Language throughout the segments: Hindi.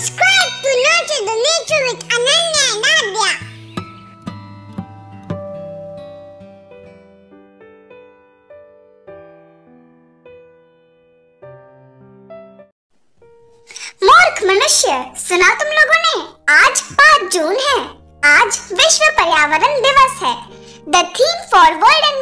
Subscribe to Nurture the Nature with Ananya and Adya. मूर्ख मनुष्य, सुना तुम लोगों ने? आज 5 जून है। आज विश्व पर्यावरण दिवस है। The theme for world environment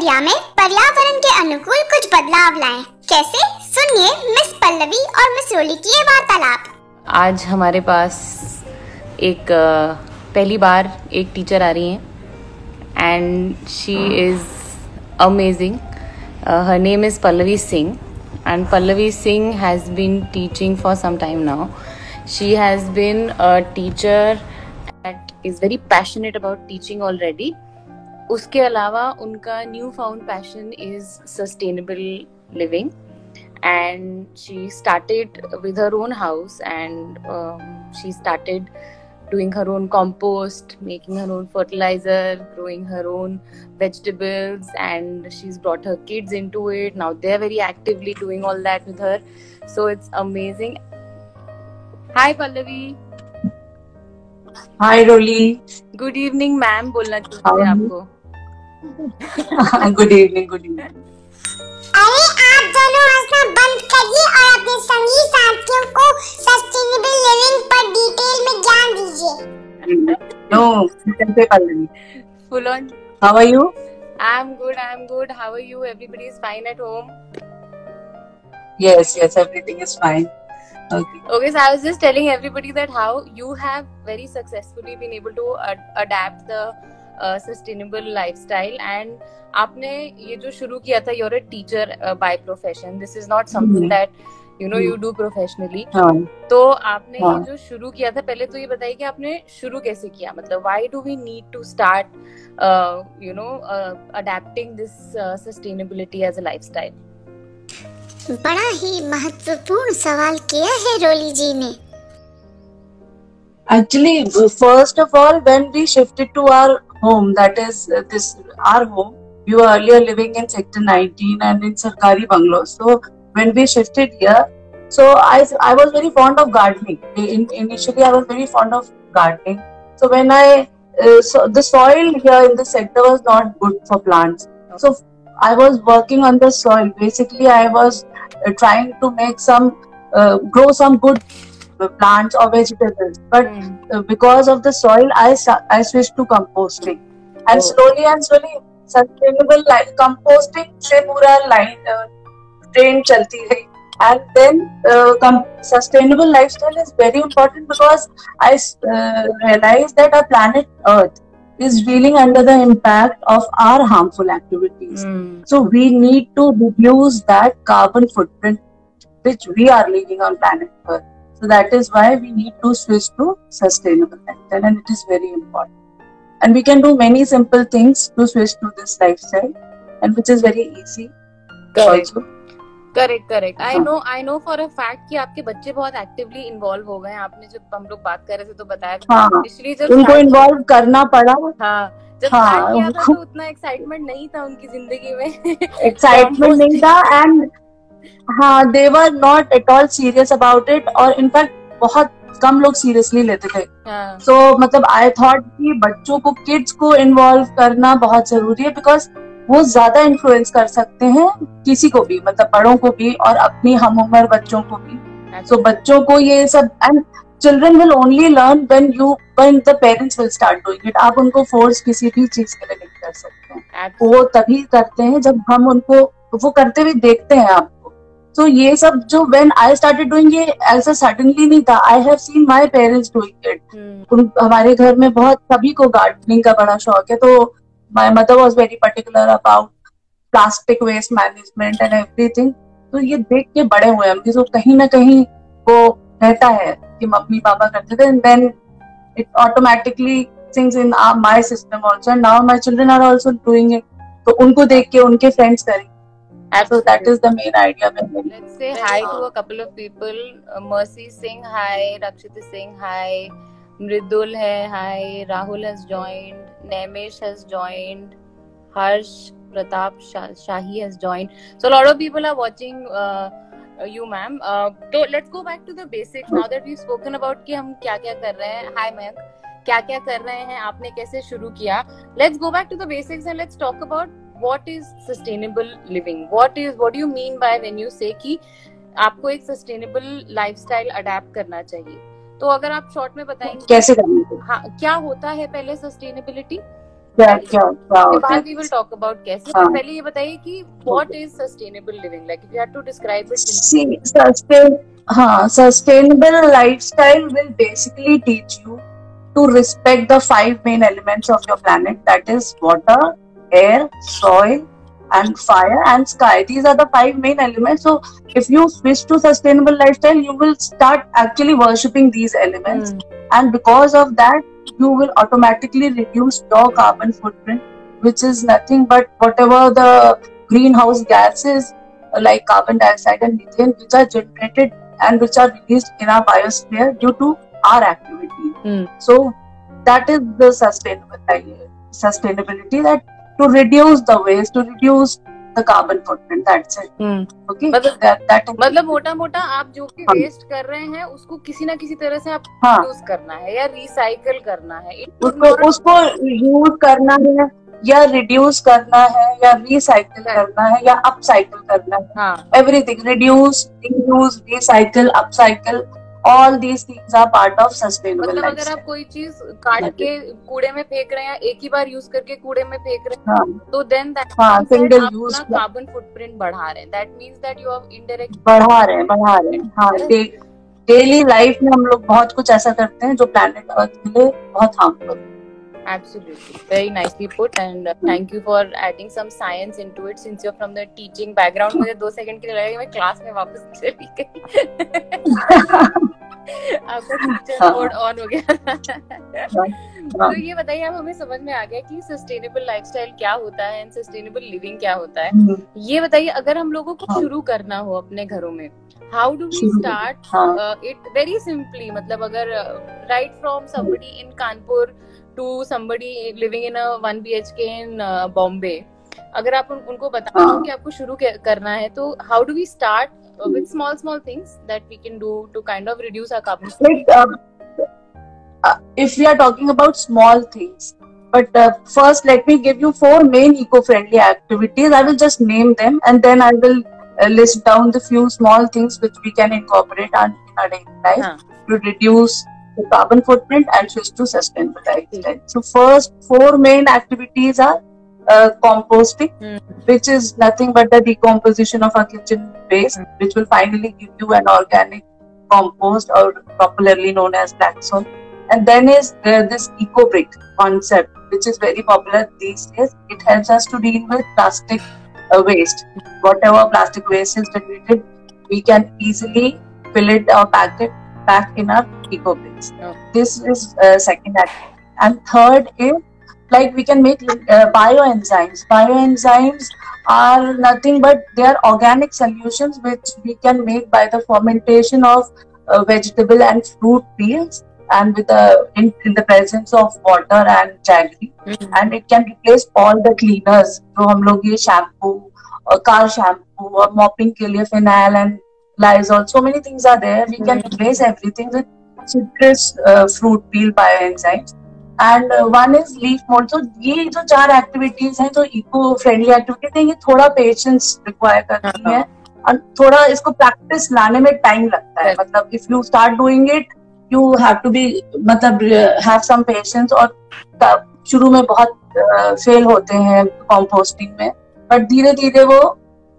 दिनचर्या में पर्यावरण के अनुकूल कुछ बदलाव लाएँ। कैसे? सुनिए मिस पल्लवी और मिस रोली की ये वार्तालाप। आज हमारे पास एक पहली बार एक टीचर आ रही हैं and she is amazing her name is Pallavi Singh and Pallavi Singh has been teaching for some time now she has been a teacher that is very passionate about teaching already. उसके अलावा उनका new found passion is sustainable living and she started with her own house and she started doing her own compost making her own fertiliser growing her own vegetables and she is brought her kids in it now they are very actively doing all that with her so it's amazing hi Pallavi hi Roli good evening ma'am बोलना चाहते हैं आपको. गुड इवनिंग गुड इवनिंग अरे आप दोनों हंसना बंद करिए और अपने संगी साथियों को सस्टेनेबल लिविंग पर डिटेल में ज्ञान दीजिए no you can say Pallavi full on how are you i'm good i'm good how are you everybody is fine at home yes yes everything is fine okay Okay, so I was just telling everybody that how you have very successfully been able to ad- adapt the sustainable lifestyle and आपने ये जो शुरू किया था your a teacher by profession this is not something that you know you do professionally तो आपने ये जो शुरू किया था पहले तो ये बताइए कि आपने शुरू कैसे किया? मतलब why do we need to start you know adapting this sustainability as a life बड़ा ही महत्वपूर्ण सवाल किया है रोली जी ने। Actually first of all when we shifted to our home, that is uh, this our home, we were earlier living in Sector 19 and in Sarkari bungalows. So when we shifted here, so I I was very fond of gardening. In, initially, I was very fond of gardening. So when I uh, so the soil here in this sector was not good for plants. So I was working on the soil. Basically, I was uh, trying to make some uh, grow some good plants or vegetables, but uh, because of the soil i sa- i switched to composting and Oh. slowly and slowly sustainable life composting से पूरा line uh, train चलती गई and then uh, com- sustainable lifestyle is very important because i uh, realized that our planet earth is reeling under the impact of our harmful activities Hmm. so we need to reduce that carbon footprint which we are leaving on planet Earth. So that is why we need to switch to sustainable lifestyle, and it is very important. And we can do many simple things to switch to this lifestyle, and which is very easy. Correct. Also. Correct correct I हाँ। No I know for a fact कि आपके बच्चे बहुत एक्टिवली इन्वॉल्व हो गए आपने जब हम लोग बात कर रहे थे तो बताया था हाँ पिछली जब उनको इन्वॉल्व करना पड़ा हाँ जब हाँ, किया था उनको- तो उतना एक्साइटमेंट नहीं था उनकी ज़िंदगी में एक्साइटमेंट नहीं था एंड हाँ they were not at all serious about it और इनफैक्ट बहुत कम लोग सीरियसली लेते थे। हाँ। सो मतलब आई थॉट कि बच्चों को किड्स को इन्वॉल्व करना बहुत ज़रूरी है बिकॉज़ वो ज़्यादा इन्फ्लुएंस कर सकते हैं किसी को भी मतलब बड़ों को भी और अपनी हम उम्र बच्चों को भी। सो so, बच्चों को ये सब and children will only learn when you when the parents will start doing it आप उनको फोर्स किसी भी चीज़ के लिए नहीं कर सकते हैं। वो तभी करते हैं जब हम उनको वो करते हुए देखते हैं आपको तो ये सब जो व्हेन आई स्टार्टेड डूइंग ये ऐसा सडनली नहीं था. I have seen my parents doing it हमारे घर में बहुत सभी को गार्डनिंग का बड़ा शौक है. तो my mother was very particular about plastic waste management and everything तो ये देख के बड़े हुए हम तो कहीं ना कहीं वो रहता है कि मम्मी पापा करते थे. And then it automatically sings in my system also and now my children are also doing it तो उनको देख के उनके फ्रेंड्स करें so that is the main idea. Let's say hi to a couple of people. Uh, Mercy Singh, hi. Rakshita Singh, hi. Mridul hai, hi. Rahul has joined. Nemish has joined. Harsh Pratap Shah- Shahi has joined. So a lot of people are watching uh, you, ma'am. Uh, so let's go back to the basics now that we've spoken about कि हम क्या क्या कर रहे हैं. Hi, ma'am. क्या क्या कर रहे हैं आपने कैसे शुरू किया let's go back to the basics and let's talk about what is sustainable living what is what do you mean by when you say कि आपको एक सस्टेनेबल लाइफस्टाइल अडेप्ट करना चाहिए? तो अगर आप शॉर्ट में बताएँगे कैसे करना हाँ क्या होता है पहले सस्टेनेबिलिटी पहले ये बताइए कि what is sustainable living like you have to describe it हाँ, sustainable lifestyle will basically teach you to respect the five main elements of your planet. That is water, air, soil, and fire and sky. These are the five main elements. So, if you switch to sustainable lifestyle, you will start actually worshipping these elements, and because of that, you will automatically reduce your carbon footprint, which is nothing but whatever the greenhouse gases uh, like carbon dioxide and methane, which are generated and which are released in our biosphere due to our activity. Hmm. So that is the sustainable sustainability that to reduce the waste, to reduce the carbon footprint. That's it. Hmm. Okay. मतलब- that, that मतलब मोटा मोटा आप जो हाँ। वेस्ट कर रहे हैं उसको किसी ना किसी तरह से आप हाँ यूज़ करना है या रिसाइकल करना है उसको उसको यूज़ करना है या रिड्यूस करना है या रिसाइकिल करना है या अपसाइकिल करना है हाँ reduce reduce recycle recycle upcycle these things are part of sustainable मतलब अगर आप कोई चीज़ काट के कूड़े में फेंक रहे हैं एक ही बार यूज़ करके कूड़े में फेंक रहे हैं हाँ. तो then that single use carbon footprint बढ़ा रहे हैं. That means that you are indirect बढ़ा रहे हैं बढ़ा रहे हैं. हाँ डेली लाइफ में हम लोग बहुत कुछ ऐसा करते हैं जो प्लैनेट अर्थ के लिए बहुत harmful Absolutely. Very nicely put and uh, thank you for adding some science into it since you're from the teaching background. मुझे दो सेकंड के लिए लगा कि मैं क्लास में वापस चली गई आपका टीचर हाँ। मोड ऑन हो गया तो ये बताइए अब हमें समझ में आ गया कि सस्टेनेबल लाइफस्टाइल क्या होता है एंड सस्टेनेबल लिविंग क्या होता है ये बताइए अगर हम लोगों को हाँ। शुरू करना हो अपने घरों में हाउ डू वी स्टार्ट हाँ इट वेरी सिंपली मतलब अगर right from somebody in Kanpur to somebody living in a one B H K in Bombay अगर आप उन, उनको बताओ हाँ। कि आपको शुरू करना है तो how do we start with small small things that we can do to kind of reduce our carbon uh, uh, if we are talking about small things but uh, first let me give you four main eco-friendly activities i will just name them and then i will uh, list down the few small things which we can incorporate in our daily life हाँ. to reduce the carbon footprint and switch to sustainable lifestyle so first four main activities are uh, composting Hmm. which is nothing but the decomposition of our kitchen waste which will finally give you an organic compost or popularly known as black soil. And then is there this eco brick concept, which is very popular these days. It helps us to deal with plastic uh, waste. Whatever plastic waste is generated, we can easily fill it or pack it back in our eco bricks. Okay. This is uh, second act. And third is like we can make uh, bioenzymes. Bioenzymes are nothing but they are organic solutions which we can make by the fermentation of uh, vegetable and fruit peels and with the in, in the presence of water and jaggery and it can replace all the cleaners जो हम लोग ये shampoo और car shampoo और mopping के लिए phenyl and Lysol so many things are there. We can Mhm. replace everything with citrus uh, fruit peel bioenzymes and one is leaf mould तो ये जो चार एक्टिविटीज़ हैं जो इको फ्रेंडली एक्टिविटीज़ हैं ये थोड़ा पेशेंस रिक्वायर करती हाँ। है और थोड़ा इसको प्रैक्टिस लाने में टाइम लगता है। मतलब if you start doing it you have to be मतलब हैव सम पेशेंस और शुरू में बहुत फेल होते हैं कॉम्पोस्टिंग में। बट धीरे धीरे वो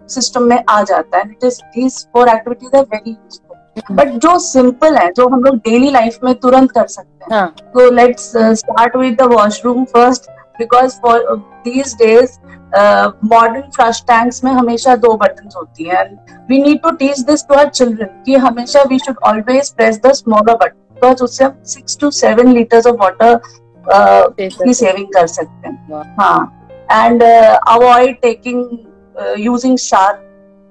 सिस्टम में आ जाता है. It is these four activities are very useful but जो सिंपल है जो हम लोग डेली लाइफ में तुरंत कर सकते हैं तो let's start with the washroom first because for these days modern flush tanks में हमेशा दो बर्तन होती है. And we need to teach this to our children की हमेशा we should always press the smaller button because उससे हम six to seven litres of water की सेविंग कर सकते हैं. हाँ. And avoid taking using shower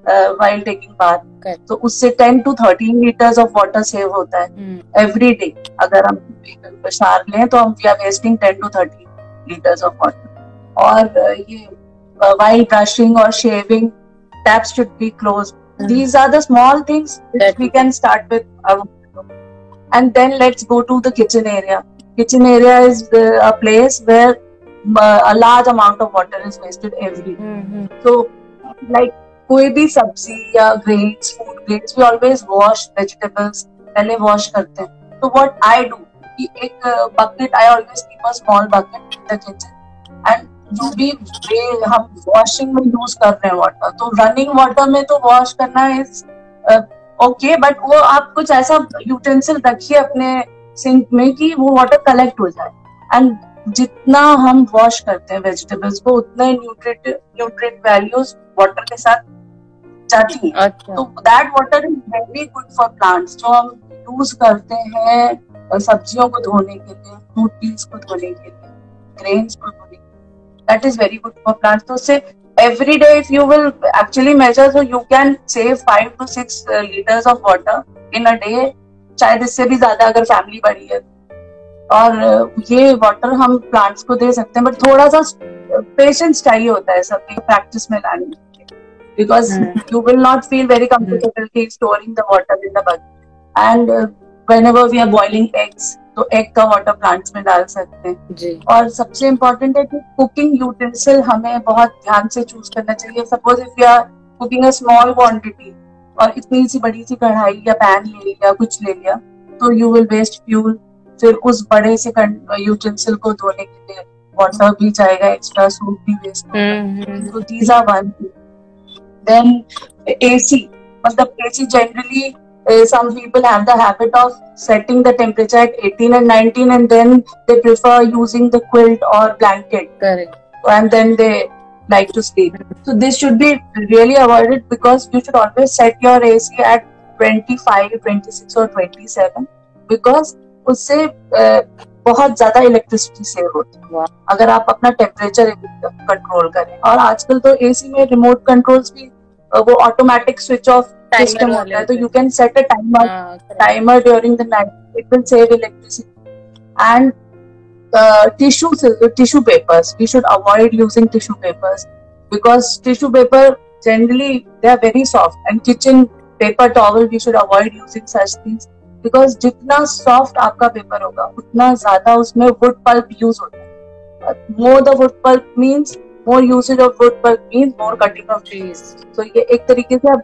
while taking bath तो उससे ten to thirteen litres of water save होता है एवरी डे अगर हम शार लें तो हम we wasting ten to thirteen litres of water और ये वाइल्ड ब्रशिंग और shaving taps should be close these are the small things we can start with and then let's go to the kitchen area kitchen area is a place where a uh, large amount of water is wasted every day. Hmm, So, like कोई भी सब्ज़ी या grains, food grains, we always wash vegetables. पहले wash करते हैं. So what I do, कि एक bucket, I always keep a small bucket in the kitchen. And जो भी वे हम washing में use कर रहे हैं water, तो running water में तो wash करना is ओके बट वो आप कुछ ऐसा यूटेंसिल रखिए अपने सिंक में कि वो वाटर कलेक्ट हो जाए एंड जितना हम वॉश करते हैं वेजिटेबल्स को उतने न्यूट्रिट न्यूट्रिएंट वैल्यूज़ वाटर के साथ जाती हैं। अच्छा। तो that water is very good for plants जो हम यूज़ करते हैं सब्जियों को धोने के लिए फ्रूट पील्स को धोने के लिए ग्रेन्स को धोने के लिए that is very good for plants तो उससे every day if you will actually measure so you can save five to six uh, liters of water in a day शायद इससे भी ज़्यादा अगर फैमिली बड़ी है और ये वाटर हम प्लांट्स को दे सकते हैं बट थोड़ा सा पेशेंस चाहिए होता है सब प्रैक्टिस में लाने के लिए। Because you you will not feel very comfortable hmm. storing the water in the bucket and uh, whenever we are boiling तो एग का वाटर प्लांट्स में डाल सकते हैं। जी। और सबसे इम्पोर्टेंट है कि कुकिंग यूटेंसिल हमें बहुत ध्यान से चूज़ करना चाहिए। Suppose if you are cooking a small quantity और इतनी सी बड़ी सी कढ़ाई या पैन ले लिया कुछ ले लिया तो यू विल वेस्ट फ्यूल फिर उस बड़े से यूटेंसिल को धोने के लिए वाटर भी जाएगा एक्स्ट्रा सूप भी वेस्ट होगा। वन देन एसी मतलब AC generally some people have the habit of setting the temperature at 18 and 19 and then they prefer using the quilt और blanket correct and then they like to stay so this should be really avoided because you should always set your AC at 25 26 और 27 बिकॉज़ उससे बहुत ज़्यादा इलेक्ट्रिसिटी सेव होती है। अगर आप अपना टेम्परेचर कंट्रोल करें। और आजकल तो एसी में रिमोट कंट्रोल्स भी वो ऑटोमेटिक स्विच ऑफ़ सिस्टम होता है। तो you can set a timer timer during the night it will save electricity and tissue tissue papers we should avoid using tissue papers because tissue paper generally they are very soft and kitchen paper towel we should avoid using such things because जितना soft आपका पेपर होगा, उतना ज़्यादा उसमें wood pulp use होता है। More the wood pulp means, more usage of wood pulp means more cutting of trees. तो ये एक तरीके से आप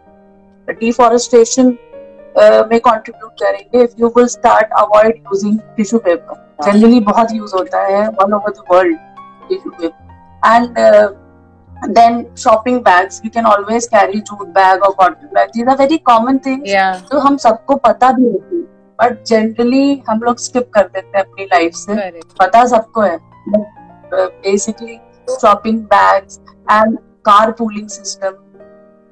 डिफॉरेस्टेशन में कंट्रीब्यूट करेंगे if you will start avoid using tissue paper generally बहुत यूज़ होता है all over the world tissue paper and then shopping bags you can always carry jute bag और cotton bag these are very common things Yeah, जो हम सबको पता भी होती बट जनरली हम लोग स्किप कर देते हैं अपनी लाइफ से। Correct. पता सबको है। Basically shopping bags and car pooling system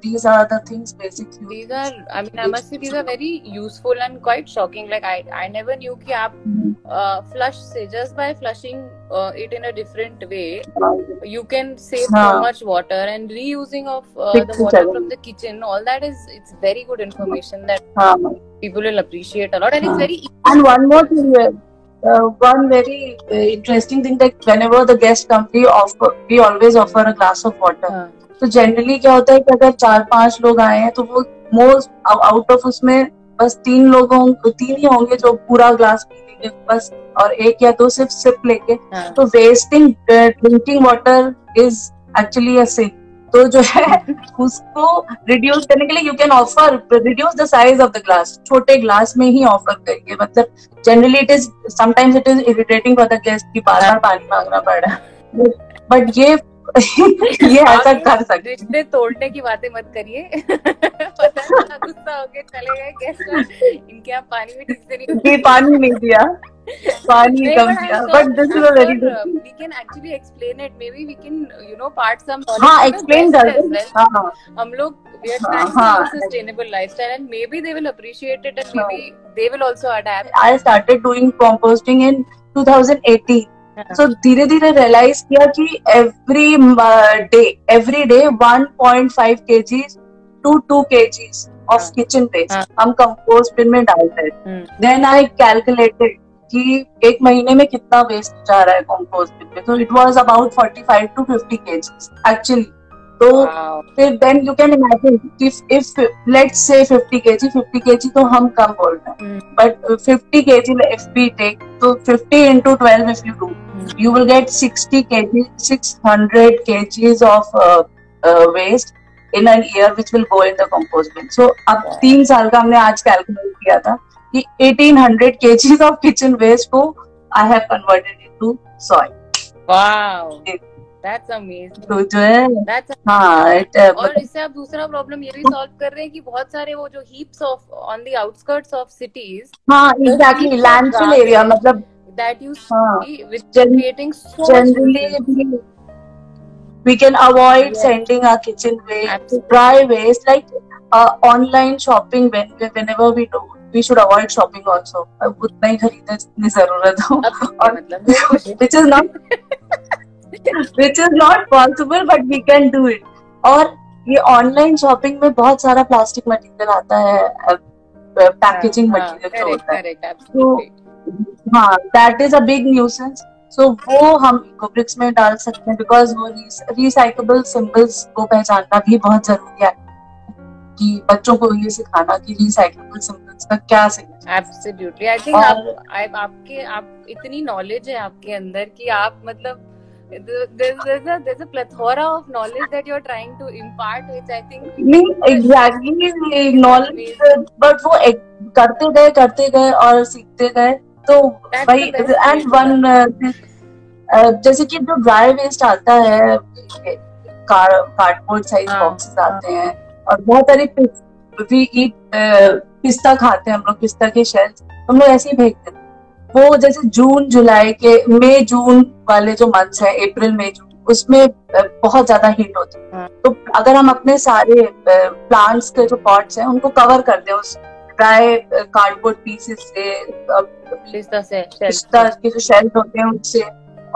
these are the things basically these are i mean i must say these are very useful and quite shocking like i i never knew ki aap mm-hmm. uh, flush say just by flushing uh, it in a different way you can save so much water and reusing of uh, the water from the kitchen all that is it's very good information that people will appreciate a lot and it's very easy. and one more thing uh, uh one very uh, interesting thing that whenever the guest comes, we offer we always offer a glass of water. Uh. तो जनरली क्या होता है कि अगर चार पाँच लोग आए हैं तो वो मोस्ट आउट ऑफ़ उसमें बस तीन लोग तीन ही होंगे जो पूरा ग्लास पी लेंगे बस और एक या दो सिर्फ़ सिप लेंगे। हाँ. तो wasting drinking water is actually a sin तो जो है उसको रिड्यूस करने के लिए you can offer reduce the size of the glass छोटे ग्लास में ही ऑफ़र करिए। मतलब generally it is sometimes it is irritating for the guest की बार बार पानी मांगना पड़ रहा है। बट ये ये ऐसा कर सकते रिश्ते तोड़ने की बातें मत करिए पता है ना, गुस्सा होके चले गए गेस्ट इनके यहाँ पानी भी ठीक से नहीं पानी नहीं दिया पानी कम दिया but this is a very good uh, we can actually explain it. Maybe we can, you know, part some. हाँ एक्सप्लेन कर दो. हाँ हम लोग we are हाँ, trying हाँ. sustainable lifestyle, and maybe they will appreciate it, and हाँ. maybe they will also adapt. I started doing composting in 2018 so धीरे धीरे रियलाइज़ किया कि every day every day 1.5 kgs to 2 kgs of हाँ. Kitchen waste. हम कंपोस्ट बिन में डालते हैं. देन आई कैलकुलेटेड कि एक महीने में कितना वेस्ट जा रहा है कंपोस्ट बिन में तो it was about 45 to 50 kgs actually तो फिर then you can imagine if if let's say 50 KG 50 KG तो हम कम बोल रहे हैं but but uh, 50 kg if we take so 50 into 12 if you do Hmm. You will get 60 kg 600 kgs of uh, uh, waste in an year which will go in the compost bin so अब Wow. तीन साल का हमने आज कैलकुलेट किया था कि 1800 kgs of kitchen waste को I have converted into soil Wow. Yeah. That's amazing. तो जो है That's हाँ it, uh, और इससे आप दूसरा प्रॉब्लम ये भी सॉल्व कर रहे हैं कि बहुत सारे वो जो heaps of on the outskirts of cities हाँ एग्जैक्टली लैंडफिल एरिया मतलब that you हाँ. see which Gen- creating so generally nuisance. we, can avoid Yes. sending our kitchen waste Absolutely. dry waste like uh, online shopping when whenever we do we should avoid shopping also uh, उतना ही खरीदने जितनी ज़रूरत हो और- मतलब है which is not which is not possible but we can do it और ये ऑनलाइन शॉपिंग में बहुत सारा प्लास्टिक मटेरियल आता है पैकेजिंग मटेरियल जो होता है एब्सोल्युटली हाँ that is a big nuisance so वो हम इकोब्रिक्स में डाल सकते हैं बिकॉज़ वो रिसाइकेबल सिंबल्स को पहचानना भी बहुत ज़रूरी है कि बच्चों को ये सिखाना कि रिसाइकेबल सिंबल्स का क्या एब्सोल्युटली आई थिंक आप आप आपके आप इतनी नॉलेज है आपके अंदर कि आप मतलब there's there's a there's a plethora of knowledge that you're trying to impart which I think नहीं एग्जैक्टली नॉलेज बट वो करते गए करते गए और सीखते गए। तो भाई एंड वन जैसे कि जो ड्राई वेस्ट आता है कार्डबोर्ड साइज़ बॉक्सेस आते हैं और बहुत सारी वी ईट पिस्ता खाते हैं हम लोग पिस्ता के शेल्स हम लोग ऐसे ही फेंकते हैं। वो जैसे जून जुलाई के मई जून वाले जो मंथ्स है अप्रैल मई जून उसमें बहुत ज़्यादा हीट होती है। हाँ। तो अगर हम अपने सारे प्लांट्स के जो पॉट्स हैं उनको कवर कर दें उस ड्राई कार्डबोर्ड पीसेस से अ, से जो होते हैं उससे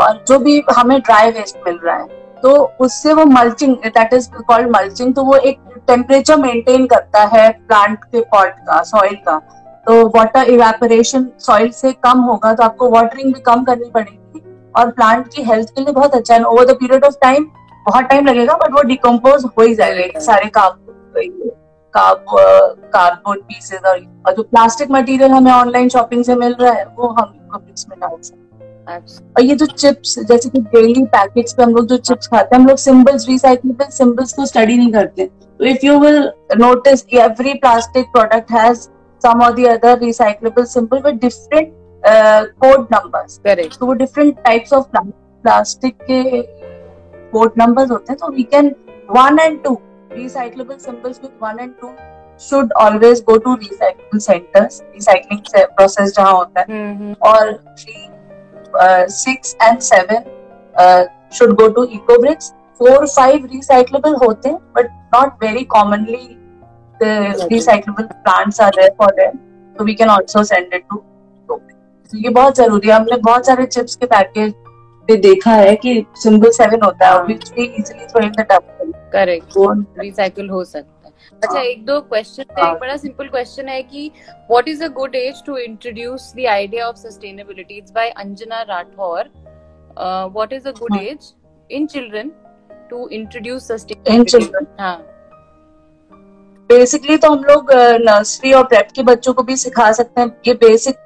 और जो भी हमें ड्राई वेस्ट मिल रहा है तो उससे वो mulching that is called mulching तो वो एक टेम्परेचर मेंटेन करता है प्लांट के पॉट का सॉइल का। तो वाटर इवेपोरेशन सॉइल से कम होगा तो आपको वाटरिंग भी कम करनी पड़ेगी और प्लांट की हेल्थ के लिए बहुत अच्छा है। Over the period of time बहुत टाइम लगेगा बट वो डिकम्पोज हो ही जाएगा सारे कार्ब कार्डबोर्ड पीसेस और जो प्लास्टिक मटेरियल हमें ऑनलाइन शॉपिंग से मिल रहा है वो हम इकोब्रिक्स में डाल सकते हैं। और ये जो चिप्स जैसे कि डेली पैकेट्स पे हम लोग जो चिप्स खाते हैं हम लोग सिंबल्स रिसाइकलेबल सिंबल्स को स्टडी नहीं करते। तो if you will notice every plastic product has some और the other recyclable symbol with different code numbers correct तो वो डिफरेंट टाइप्स ऑफ़ प्लास्टिक के कोड नंबर्स होते हैं तो we can one and two recyclable symbols with one and two should always go to recycle centres recycling process जहाँ होता है और three, uh, six and seven uh, should go to EcoBricks. Four, five recyclable होते हैं, but not very commonly the recyclable plants are there for them. So we can also send it to. So ये बहुत ज़रूरी है हमने बहुत सारे चिप्स के पैकेज पे देखा है कि सिंबल सेवन होता है हाँ। which we easily throw in the डब्बा करेक्ट रिसाइकल हो सकता है। अच्छा एक दो क्वेश्चन है हाँ। एक बड़ा सिंपल क्वेश्चन है कि what is a good age to introduce the idea of sustainability it's by Anjana Rathore what is a good हाँ। Age in children to introduce sustainability. हाँ। बेसिकली तो हम लोग नर्सरी और प्रेप के बच्चों को भी सिखा सकते हैं। ये basic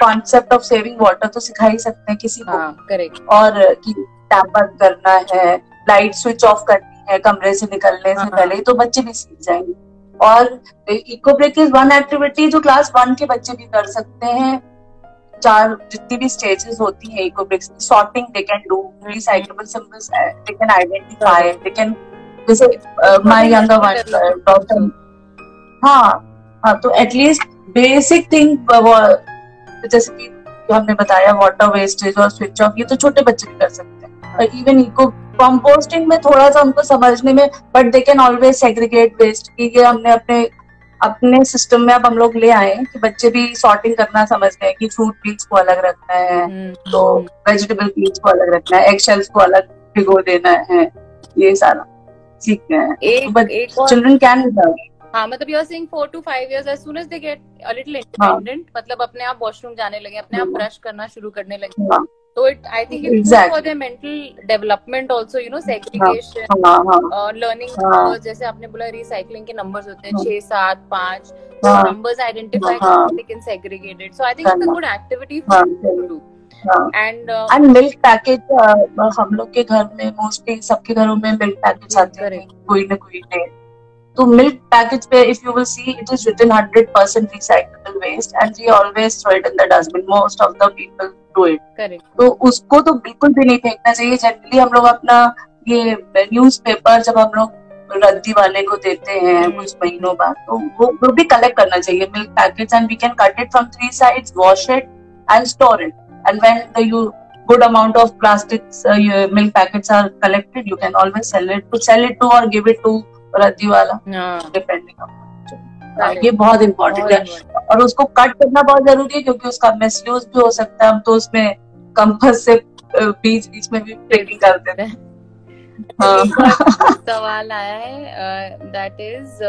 concept of saving water तो सिखा ही सकते हैं किसी को। हाँ करेक्ट और कि टैप बंद करना है लाइट स्विच ऑफ़ करनी है कमरे से निकलने से हाँ। पहले तो बच्चे भी सीख जाएँगे। और eco brick is one activity जो क्लास वन के बच्चे भी कर सकते हैं। चार जितनी भी स्टेजेस होती है इको ब्रेक्स की sorting they can do recyclable symbols they can identify they can जैसे माय यंगर वन डॉक्टर हाँ। हाँ तो एटलीस्ट बेसिक थिंग जैसे कि हमने बताया वाटर वेस्टेज और स्विच ऑफ़ ये तो छोटे बच्चे भी कर सकते हैं। और इवन इको कंपोस्टिंग में थोड़ा सा उनको समझने में but they can always segregate waste की ये हमने अपने अपने सिस्टम में अब हम लोग ले आए कि बच्चे भी सॉर्टिंग करना समझ गए कि फ्रूट पील्स को अलग रखना है हम्म, तो वेजिटेबल पील्स को अलग रखना है एग शेल्स को अलग भिगो देना है ये सारा सीख गए हैं चिल्ड्रन कैन हाँ मतलब you are saying four to five years age soon as they get a little हाँ। इंडिपेंडेंट मतलब अपने आप वॉशरूम जाने लगे अपने आप हम्म। ब्रश करना शुरू करने लगे। तो it I think it good for their mental development also you know segregation learning जैसे आपने बोला रिसाइक्लिंग के नंबर्स होते हैं 6 7 5 नंबर्स आइडेंटिफाई कर सकते हैं। Segregated so I think it's a good activity for two and and milk package हम लोग के घर में मोस्टली सबके घरों में मिल्क पैकेज आते हैं कोई ना कोई ने तो मिल्क पैकेज पे if you will see it is written 100% recycle waste and we always throw it in the dustbin most of the people do it तो उसको तो बिल्कुल भी नहीं फेंकना चाहिए। जनरली हम लोग अपना ये न्यूज़ पेपर जब हम लोग रद्दी वाले को देते हैं हम्म। कुछ महीनों बाद तो वो वो भी कलेक्ट करना चाहिए। Milk packet and we can cut it from three sides wash it and store it and when the you good amount of plastics uh, your milk packets are collected you can always sell it to sell it to or give it to रद्दी वाला डिपेंडिंग correct. ये बहुत इम्पोर्टेंट है। और उसको कट करना बहुत ज़रूरी है क्योंकि उसका मिसयूज भी हो सकता है। हम तो उसमें कंपस से बीच बीच में भी ट्रेनिंग करते हैं हाँ। सवाल आया है that is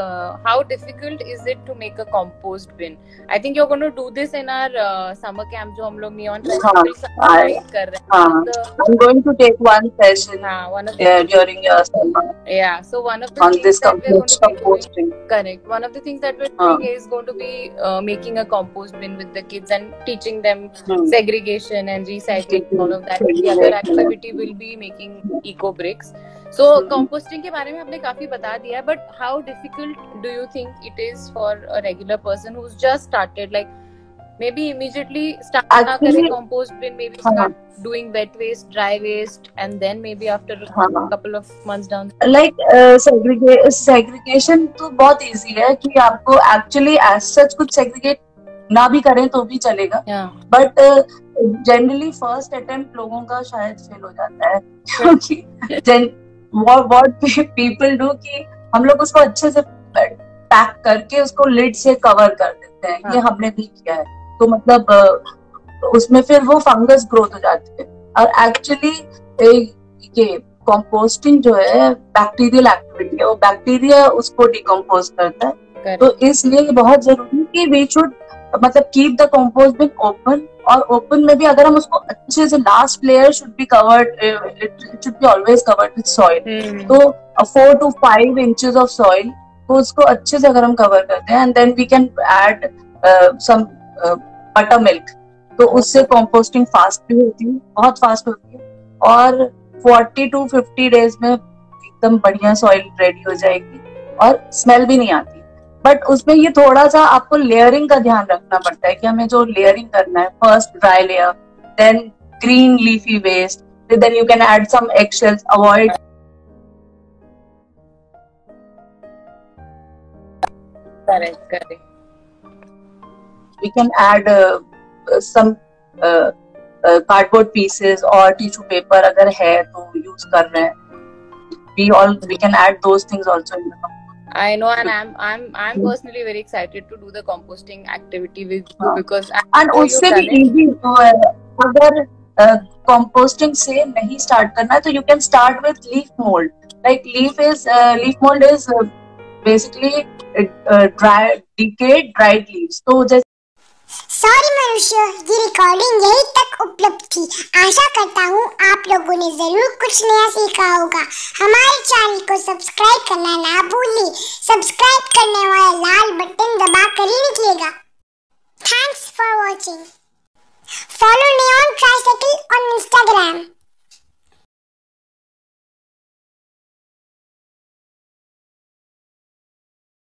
how difficult is it to make a compost bin I think you are going to do this in our summer camp जो हम लोग नियॉन हाँ, फेस्टिवल कर रहे हाँ हैं I'm going to take one session हाँ one of uh, the during your summer yeah so one of the on things this that we're going compost to be doing composting. correct one of the things that we're हाँ. doing is going to be uh, making a compost bin with the kids and teaching them Hmm. segregation and recycling Teaching all of that the other segregation. activity will be making eco bricks So composting mm-hmm. के बारे में आपने काफ़ी बता दिया है but how difficult do you think it is for a regular person who just started like maybe immediately start ना करें compost bin maybe start doing wet waste dry waste and then maybe after couple of months down like segregation तो बहुत इजी है कि आपको एक्चुअली एज सच कुछ सेग्रीगेट ना भी करें तो भी चलेगा। बट जनरली फ़र्स्ट अटेम्प्ट लोगों का शायद फेल हो जाता है क्योंकि व्हाट पीपल डू कि हम लोग उसको अच्छे से पैक करके उसको लिड से कवर कर देते हैं ये हाँ। हमने भी किया है। तो मतलब उसमें फिर वो फंगस ग्रोथ हो जाती है। और एक्चुअली ये कंपोस्टिंग जो है बैक्टीरियल एक्टिविटी है वो बैक्टीरिया उसको डिकम्पोज करता है। तो इसलिए बहुत ज़रूरी है कि वी शुड मतलब keep the compost bin open और ओपन में भी अगर हम उसको अच्छे से last layer should be covered it should be always covered with soil. तो four to five inches of soil तो उसको अच्छे से अगर हम कवर करते हैं and then we can add some buttermilk तो उससे कंपोस्टिंग फास्ट भी होती है बहुत फास्ट होती है। और 40 टू 50 डेज़ में एकदम बढ़िया सॉइल रेडी हो जाएगी और स्मेल भी नहीं आती। बट उसमें ये थोड़ा सा आपको लेयरिंग का ध्यान रखना पड़ता है कि हमें जो लेयरिंग करना है first dry layer then green leafy waste then you can add some eggshells avoid correct correct we can add uh, uh, some uh, uh, cardboard pieces or tissue paper अगर है तो use कर रहे हैं we all we can add those things also in the compost. I know, and I'm I'm I'm personally very excited to do the composting activity with you हाँ. because I and know उससे you've भी done it. easy तो है अगर composting से नहीं start करना है तो you can start with leaf mold like leaf is uh, leaf mold is uh, basically uh, dry decayed dried leaves तो जैसे sorry मनुष्य, ये रिकॉर्डिंग यहीं तक उपलब्ध थी। आशा करता हूँ आप लोगों ने ज़रूर कुछ नया सीखा होगा। हमारे चैनल को सब्सक्राइब करना ना भूलिए। सब्सक्राइब करने वाला लाल बटन दबा कर ही निकलेगा। Thanks for watching follow Neon Tricycle on Instagram